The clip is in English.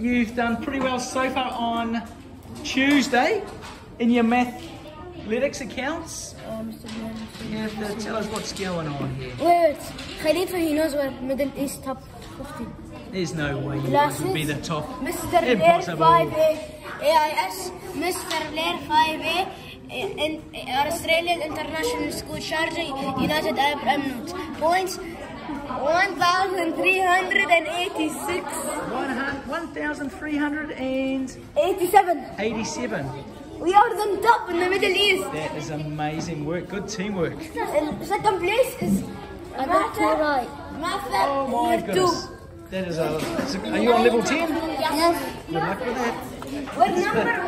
you've done pretty well so far on Tuesday in your mathletics accounts. You have to tell us what's going on here. Wait, Khalifa, he knows where Middle East top 50. There's no way you guys would be the top. Mr. Blair Impossible. 5A, AIS, Mr. Blair 5A, in Australian International School, Sharjah, United Arab Emirates. Points 1,386. 1,387. 87. We are on top in the Middle East. That is amazing work. Good teamwork. And second place is I got two right. Oh my goodness. That is a. is it- Are you on level 10? Yes. Good luck with that. We're number